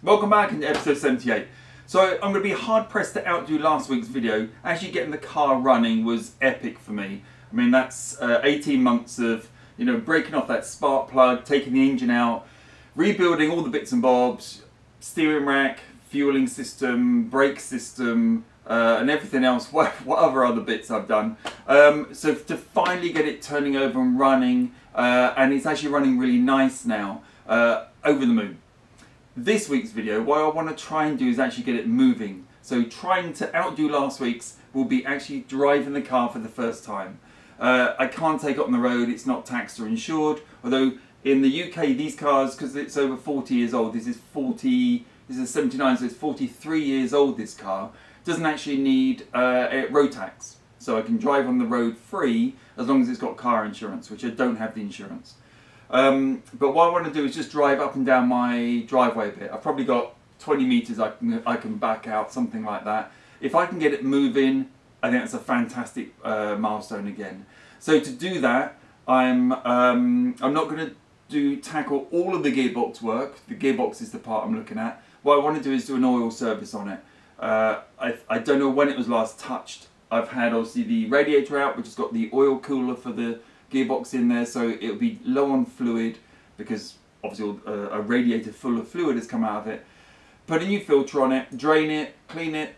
Welcome back into episode 78. So I'm going to be hard pressed to outdo last week's video. Actually getting the car running was epic for me. I mean that's uh, 18 months of you know breaking off that spark plug, taking the engine out, rebuilding all the bits and bobs, steering rack, fueling system, brake system, uh, and everything else, what, what, other other bits I've done. Um, so to finally get it turning over and running, uh, and it's actually running really nice now, uh, over the moon. This week's video, what I want to try and do is actually get it moving. So trying to outdo last week's will be actually driving the car for the first time. Uh, I can't take it on the road, it's not taxed or insured, although in the UK these cars, because it's over 40 years old, this is 40, this is 79, so it's 43 years old this car, doesn't actually need uh, road tax. So I can drive on the road free as long as it's got car insurance, which I don't have the insurance. Um, but what I want to do is just drive up and down my driveway a bit. I've probably got 20 meters I can, I can back out, something like that. If I can get it moving, I think that's a fantastic uh, milestone again. So to do that, I'm, um, I'm not going to do tackle all of the gearbox work. The gearbox is the part I'm looking at. What I want to do is do an oil service on it. Uh, I, I don't know when it was last touched. I've had obviously the radiator out, which has got the oil cooler for the gearbox in there, so it'll be low on fluid because obviously a, uh, a radiator full of fluid has come out of it. Put a new filter on it, drain it, clean it,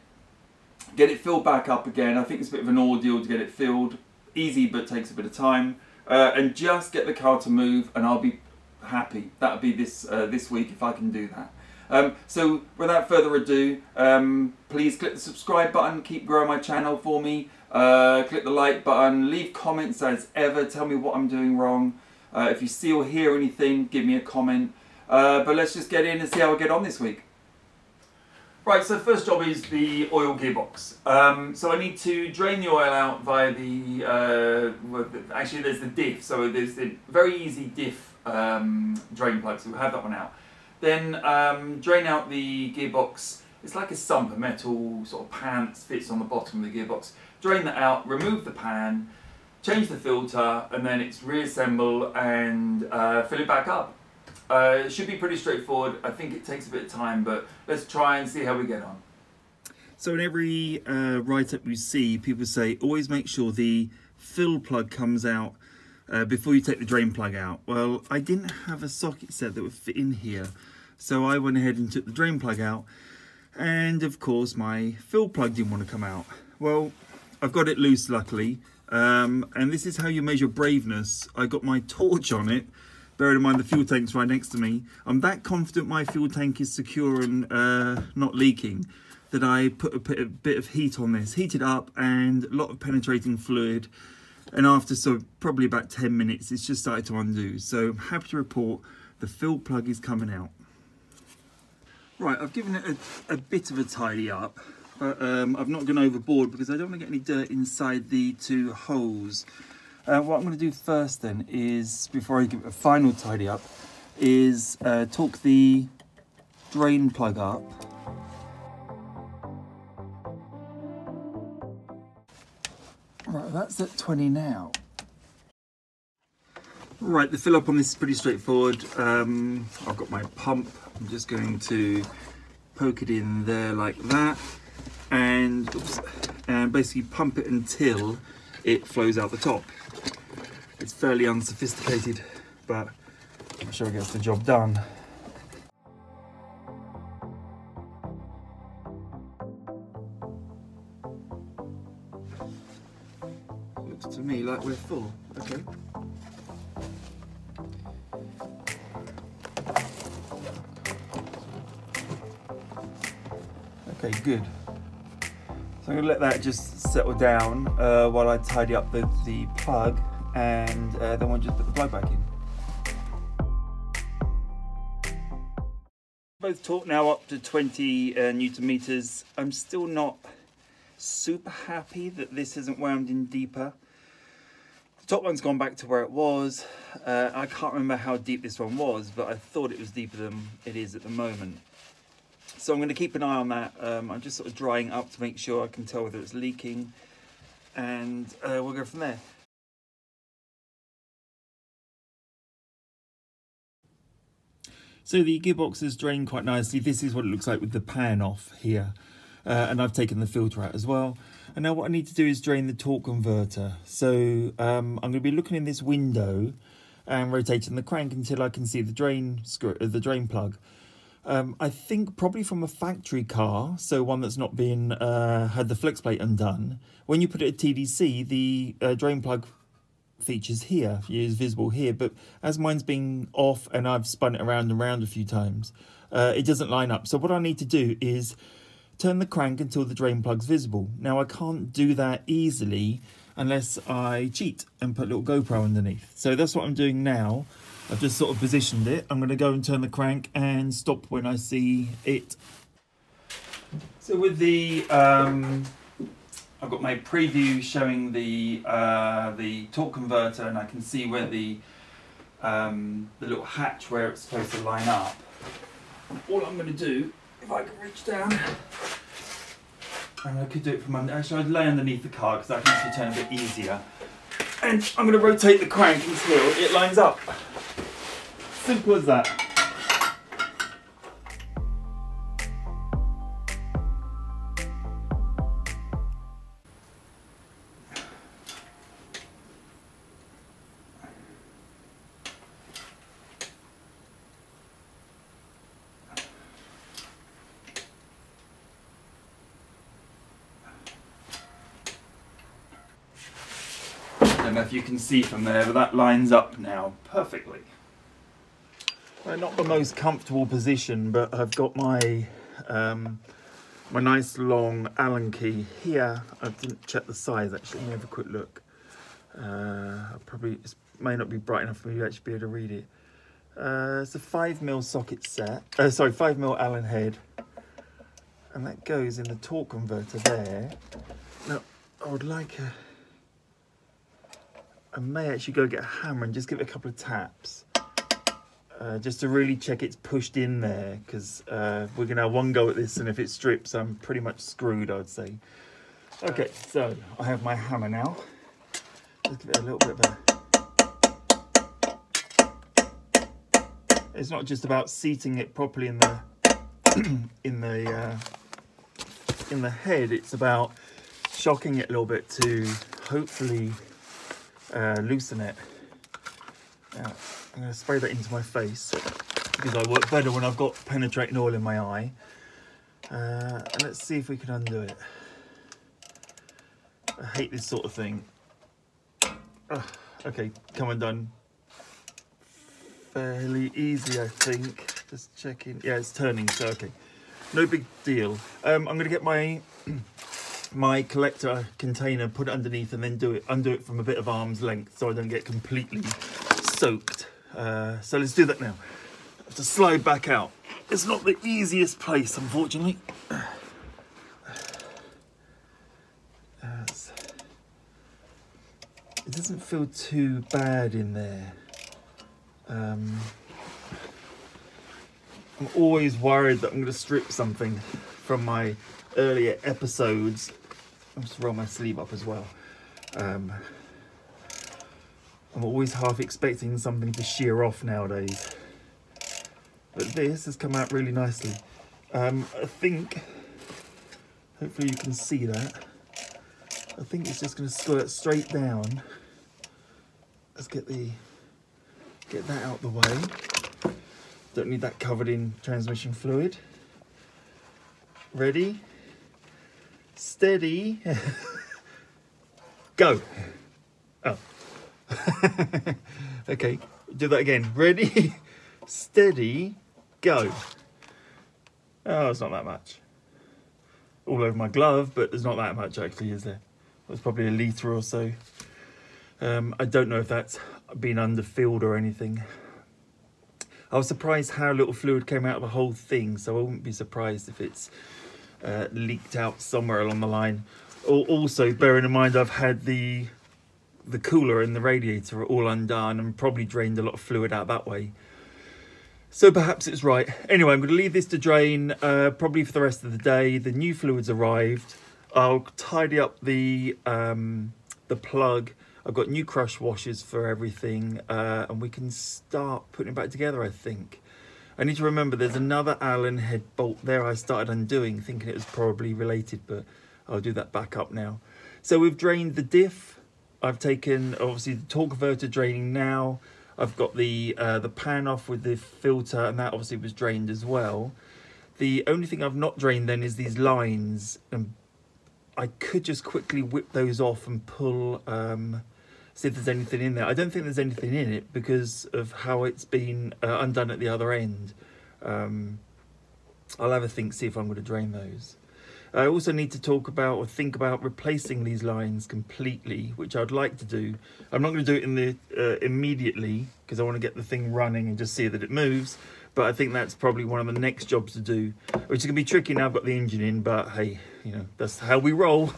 get it filled back up again. I think it's a bit of an ordeal to get it filled. Easy, but takes a bit of time. Uh, and just get the car to move, and I'll be happy. That'll be this uh, this week if I can do that. Um, so without further ado, um, please click the subscribe button, keep growing my channel for me. Uh, click the like button, leave comments as ever, tell me what I'm doing wrong. Uh, if you see or hear anything, give me a comment. Uh, but let's just get in and see how I get on this week. Right, so first job is the oil gearbox. Um, so I need to drain the oil out via the, uh, actually there's the diff, so there's the very easy diff um, drain plug, so we'll have that one out. Then um, drain out the gearbox. It's like a sump, a metal sort of pan that fits on the bottom of the gearbox. Drain that out, remove the pan, change the filter, and then it's reassemble and uh, fill it back up. Uh, it should be pretty straightforward. I think it takes a bit of time, but let's try and see how we get on. So in every uh, write-up you see, people say always make sure the fill plug comes out uh, before you take the drain plug out. Well, I didn't have a socket set that would fit in here, so I went ahead and took the drain plug out, and of course my fill plug didn't want to come out. Well, I've got it loose luckily, um, and this is how you measure braveness. I got my torch on it, bearing in mind the fuel tank's right next to me. I'm that confident my fuel tank is secure and uh, not leaking that I put a bit, of heat on this, heated up and a lot of penetrating fluid. And after so probably about 10 minutes it's just started to undo. So I'm happy to report the fill plug is coming out. Right I've given it a, a bit of a tidy up but um, I've not gone overboard because I don't want to get any dirt inside the two holes uh, what I'm going to do first then is before I give it a final tidy up is uh, torque the drain plug up Right, that's at 20 now. Right, the fill up on this is pretty straightforward. Um, I've got my pump. I'm just going to poke it in there like that and, oops, and basically pump it until it flows out the top. It's fairly unsophisticated, but I'm sure it gets the job done. Looks to me like we're full. Okay. Okay, good. I'm to let that just settle down uh, while I tidy up the, the plug and uh, then we'll just put the plug back in. Both torque now up to 20 uh, newton meters. I'm still not super happy that this isn't wound in deeper The top one's gone back to where it was. Uh, I can't remember how deep this one was, but I thought it was deeper than it is at the moment. So I'm going to keep an eye on that. Um, I'm just sort of drying up to make sure I can tell whether it's leaking. And uh, we'll go from there. So the gearbox has drained quite nicely. This is what it looks like with the pan off here. Uh, and I've taken the filter out as well. And now what I need to do is drain the torque converter. So um, I'm going to be looking in this window and rotating the crank until I can see the drain screw, uh, the drain plug. Um, I think probably from a factory car, so one that's not been uh, had the flex plate undone. When you put it at TDC, the uh, drain plug features here is visible here, but as mine's been off and I've spun it around and around a few times, uh, it doesn't line up. So what I need to do is turn the crank until the drain plug's visible. Now I can't do that easily unless I cheat and put a little GoPro underneath. So that's what I'm doing now. I've just sort of positioned it. I'm going to go and turn the crank and stop when I see it. So with the, um, I've got my preview showing the uh, the torque converter and I can see where the um, the little hatch where it's supposed to line up. All I'm going to do, if I can reach down, and I could do it from under, actually I'd lay underneath the car because that makes it turn a bit easier. And I'm going to rotate the crank until it lines up. Simple as that. I don't know if you can see from there, but that lines up now perfectly. Not the most comfortable position, but I've got my um, my nice long Allen key here. I didn't check the size actually. Let me have a quick look. Uh, probably it may not be bright enough for me to actually be able to read it. Uh, it's a five mil socket set. Uh, sorry, five mil Allen head, and that goes in the torque converter there. Now I would like a. I may actually go get a hammer and just give it a couple of taps uh, just to really check it's pushed in there because uh, we're gonna have one go at this and if it strips I'm pretty much screwed I'd say. Okay so I have my hammer now. Let's give it a little bit of a it's not just about seating it properly in the in the uh, in the head it's about shocking it a little bit to hopefully uh, loosen it I'm going to spray that into my face because I work better when I've got penetrating oil in my eye. Uh, and let's see if we can undo it. I hate this sort of thing. Uh, okay, come undone. Fairly easy, I think. Just checking. Yeah, it's turning, so okay. No big deal. Um, I'm going to get my my collector container, put it underneath, and then do it undo it from a bit of arm's length so I don't get completely soaked. Uh, so let's do that now. Have to slide back out. It's not the easiest place, unfortunately. Uh, it doesn't feel too bad in there. Um, I'm always worried that I'm going to strip something from my earlier episodes. I'm just roll my sleeve up as well. Um, I'm always half expecting something to shear off nowadays. But this has come out really nicely. Um, I think, hopefully you can see that. I think it's just going to squirt straight down. Let's get the get that out the way. Don't need that covered in transmission fluid. Ready, steady, go. Oh. okay, do that again. Ready, steady, go. Oh, it's not that much. All over my glove, but there's not that much actually, is there? It's probably a litre or so. Um, I don't know if that's been underfilled or anything. I was surprised how little fluid came out of the whole thing, so I wouldn't be surprised if it's uh, leaked out somewhere along the line. Also, bearing in mind I've had the the cooler and the radiator are all undone and probably drained a lot of fluid out that way. So perhaps it's right. Anyway, I'm going to leave this to drain uh, probably for the rest of the day. The new fluid's arrived. I'll tidy up the um, the plug. I've got new crush washers for everything uh, and we can start putting it back together, I think. I need to remember there's another Allen head bolt there I started undoing, thinking it was probably related, but I'll do that back up now. So we've drained the diff. I've taken, obviously, the torque converter draining now. I've got the uh, the pan off with the filter, and that obviously was drained as well. The only thing I've not drained then is these lines, and I could just quickly whip those off and pull, um, see if there's anything in there. I don't think there's anything in it because of how it's been uh, undone at the other end. Um, I'll have a think, see if I'm going to drain those. I also need to talk about or think about replacing these lines completely, which I'd like to do. I'm not going to do it in the uh, immediately because I want to get the thing running and just see that it moves. But I think that's probably one of the next jobs to do, which is going to be tricky now I've got the engine in, but hey, you know, that's how we roll.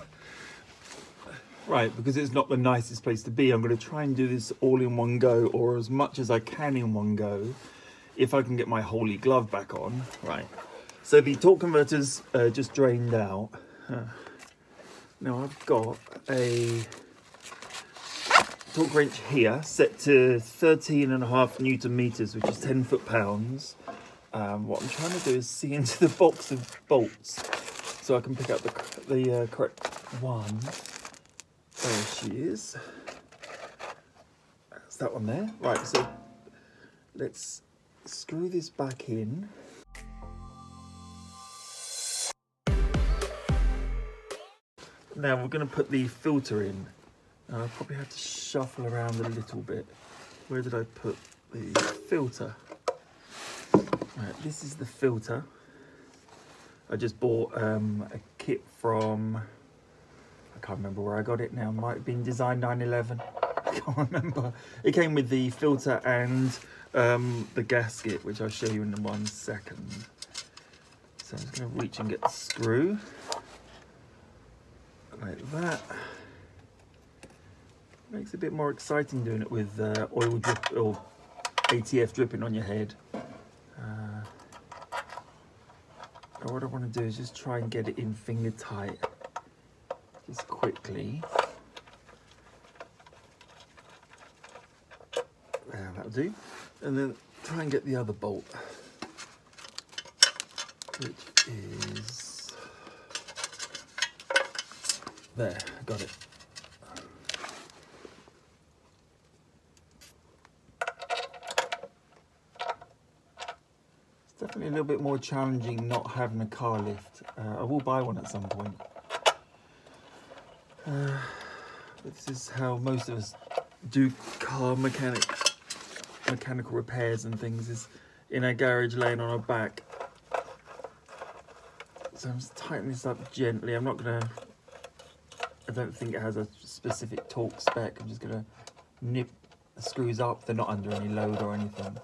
Right, because it's not the nicest place to be, I'm going to try and do this all in one go, or as much as I can in one go, if I can get my holy glove back on. Right, so the torque converter's uh, just drained out. Uh, now I've got a torque wrench here set to 13 and a half newton meters, which is 10 foot pounds. Um, what I'm trying to do is see into the box of bolts so I can pick up the, the uh, correct one. There she is. That's that one there. Right, so let's screw this back in. Now we're going to put the filter in. Now I probably have to shuffle around a little bit. Where did I put the filter? Right, this is the filter. I just bought um, a kit from, I can't remember where I got it now, might have been Design 911. I can't remember. It came with the filter and um, the gasket, which I'll show you in one second. So I'm just going to reach and get the screw like that. Makes it a bit more exciting doing it with uh, oil drip or ATF dripping on your head. Uh, what I want to do is just try and get it in finger tight, just quickly. There, that'll do. And then try and get the other bolt, which is there, got it. It's definitely a little bit more challenging not having a car lift. Uh, I will buy one at some point. Uh, this is how most of us do car mechanic mechanical repairs and things is in a garage laying on our back. So I'm just tightening this up gently. I'm not gonna I don't think it has a specific torque spec. I'm just going to nip the screws up. They're not under any load or anything.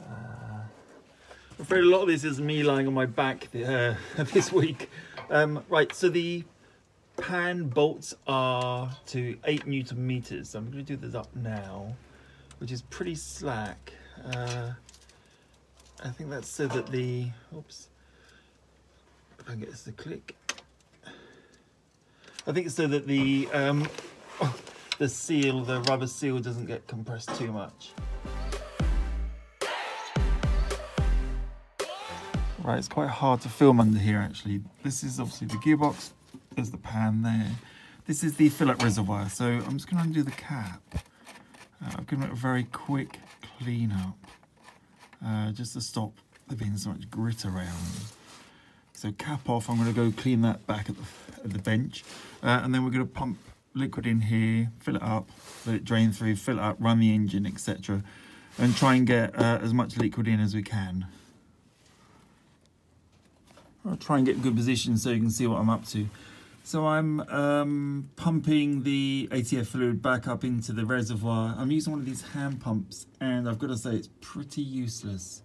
Uh, I'm afraid a lot of this is me lying on my back uh, this week. Um, right, so the pan bolts are to 8 newton meters. So I'm going to do this up now, which is pretty slack. Uh, I think that's so that the, oops, if I can get this to click, I think so that the um, the seal, the rubber seal doesn't get compressed too much. Right, it's quite hard to film under here actually. This is obviously the gearbox, there's the pan there. This is the fillet reservoir, so I'm just going to undo the cap. Uh, going to make a very quick clean up, uh, just to stop there being so much grit around. So cap off, I'm going to go clean that back at the, at the bench. Uh, and then we're going to pump liquid in here, fill it up, let it drain through, fill it up, run the engine, etc. And try and get uh, as much liquid in as we can. I'll try and get a good position so you can see what I'm up to. So I'm um, pumping the ATF fluid back up into the reservoir. I'm using one of these hand pumps and I've got to say it's pretty useless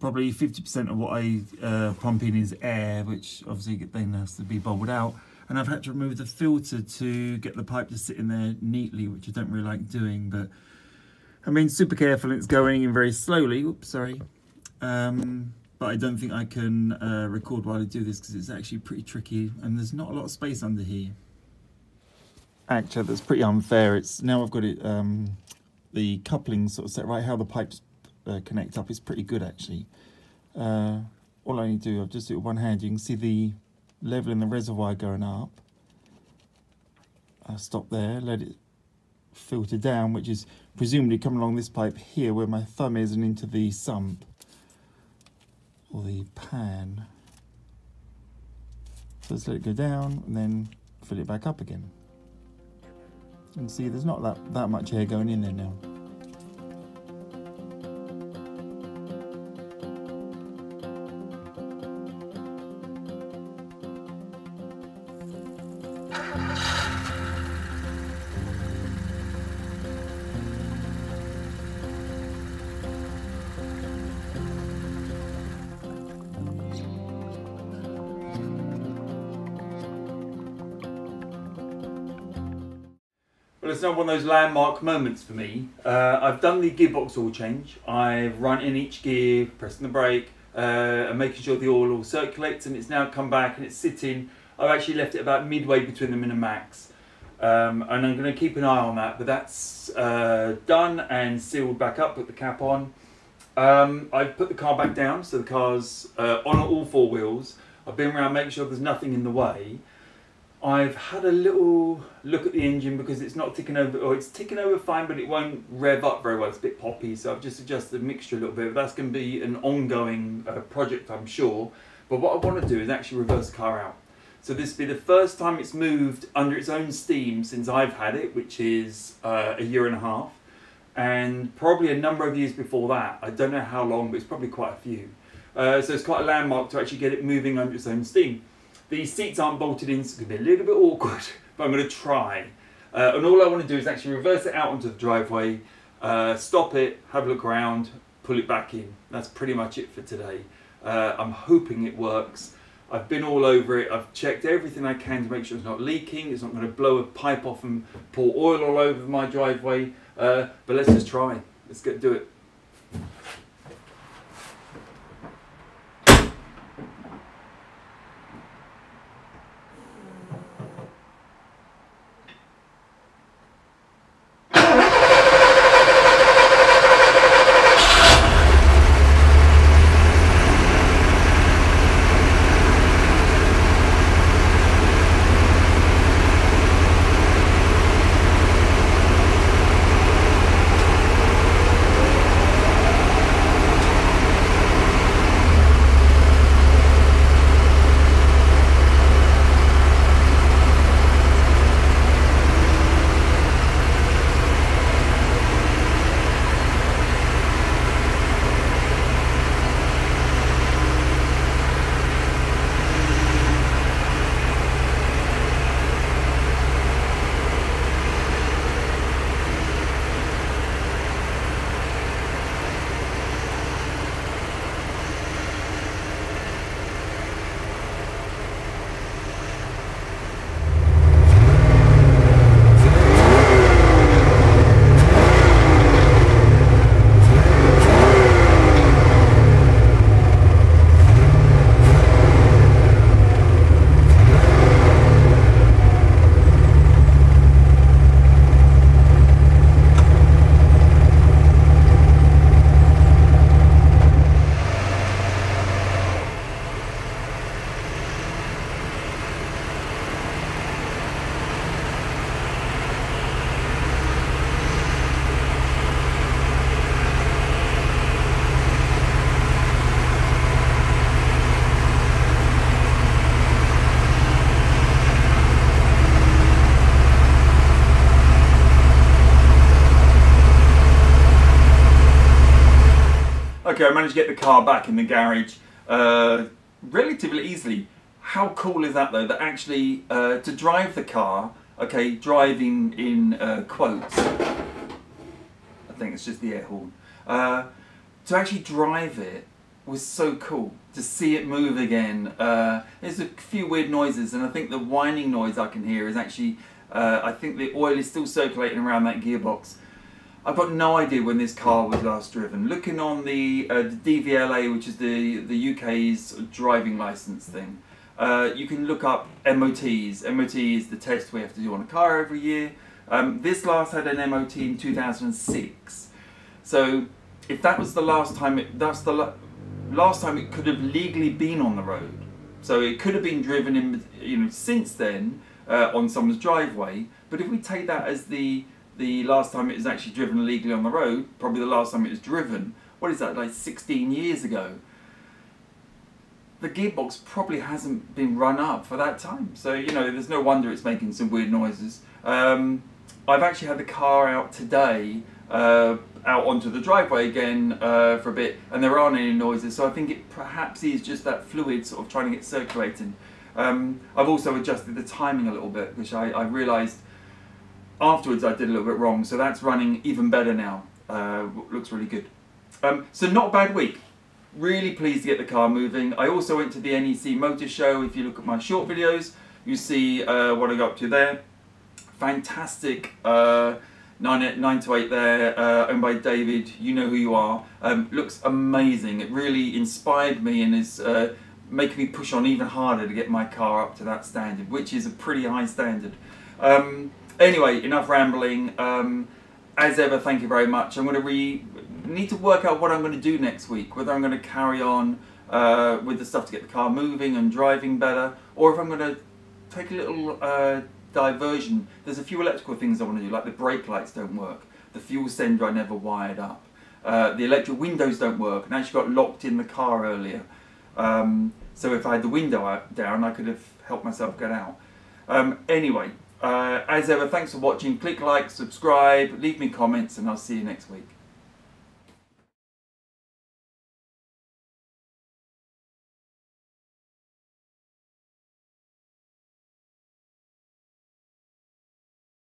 probably 50% of what I uh, pump in is air, which obviously then has to be bubbled out. And I've had to remove the filter to get the pipe to sit in there neatly, which I don't really like doing, but I mean, super careful. It's going in very slowly. Oops, sorry. Um, but I don't think I can uh, record while I do this because it's actually pretty tricky and there's not a lot of space under here. Actually, that's pretty unfair. It's now I've got it, um, the coupling sort of set right how the pipe's uh, connect up is pretty good actually. Uh, all I need to do, I'll just do it with one hand. You can see the level in the reservoir going up. I'll stop there, let it filter down, which is presumably coming along this pipe here where my thumb is and into the sump or the pan. So let's let it go down and then fill it back up again. You can see there's not that, that much air going in there now. Well, it's not one of those landmark moments for me. Uh, I've done the gearbox oil change. I've run in each gear, pressing the brake, uh, and making sure the oil all circulates, and it's now come back and it's sitting. I've actually left it about midway between the min and max. Um, and I'm going to keep an eye on that, but that's uh, done and sealed back up, put the cap on. Um, I've put the car back down, so the car's uh, on all four wheels. I've been around making sure there's nothing in the way. I've had a little look at the engine because it's not ticking over, or it's ticking over fine, but it won't rev up very well. It's a bit poppy, so I've just adjusted the mixture a little bit. But That's going to be an ongoing uh, project, I'm sure. But what I want to do is actually reverse the car out. So this will be the first time it's moved under its own steam since I've had it, which is uh, a year and a half, and probably a number of years before that. I don't know how long, but it's probably quite a few. Uh, so it's quite a landmark to actually get it moving under its own steam. The seats aren't bolted in, so it's going to be a little bit awkward, but I'm going to try. Uh, and all I want to do is actually reverse it out onto the driveway, uh, stop it, have a look around, pull it back in. That's pretty much it for today. Uh, I'm hoping it works. I've been all over it. I've checked everything I can to make sure it's not leaking. It's not going to blow a pipe off and pour oil all over my driveway. Uh, but let's just try. Let's get do it. Okay, I managed to get the car back in the garage uh, relatively easily. How cool is that though? That actually uh, to drive the car, okay, driving in uh, quotes. I think it's just the air horn. Uh, to actually drive it was so cool. To see it move again. Uh, there's a few weird noises, and I think the whining noise I can hear is actually. Uh, I think the oil is still circulating around that gearbox. I've got no idea when this car was last driven. Looking on the, uh, the DVLA, which is the, the UK's driving license thing, uh, you can look up MOTs. MOT is the test we have to do on a car every year. Um, this last had an MOT in 2006. So if that was the last time, it, that's the la- last time it could have legally been on the road. So it could have been driven in, you know, since then uh, on someone's driveway. But if we take that as the the last time it was actually driven legally on the road, probably the last time it was driven, what is that, like 16 years ago? The gearbox probably hasn't been run up for that time. So, you know, there's no wonder it's making some weird noises. Um, I've actually had the car out today, uh, out onto the driveway again uh, for a bit, and there aren't any noises. So I think it perhaps is just that fluid sort of trying to get circulating. Um, I've also adjusted the timing a little bit, which I, I realised afterwards I did a little bit wrong. So that's running even better now. Uh, looks really good. Um, so not a bad week. Really pleased to get the car moving. I also went to the NEC Motor Show. If you look at my short videos, you see uh, what I got up to there. Fantastic uh, 9, 9 to 8 there, uh, owned by David. You know who you are. Um, looks amazing. It really inspired me and is uh, making me push on even harder to get my car up to that standard, which is a pretty high standard. Um, anyway, enough rambling. Um, as ever, thank you very much. I'm going to re need to work out what I'm going to do next week. Whether I'm going to carry on uh, with the stuff to get the car moving and driving better, or if I'm going to take a little uh, diversion. There's a few electrical things I want to do, like the brake lights don't work, the fuel sender I never wired up, uh, the electric windows don't work, and actually got locked in the car earlier. Um, so if I had the window down, I could have helped myself get out. Um, anyway, uh, as ever, thanks for watching. Click like, subscribe, leave me comments, and I'll see you next week.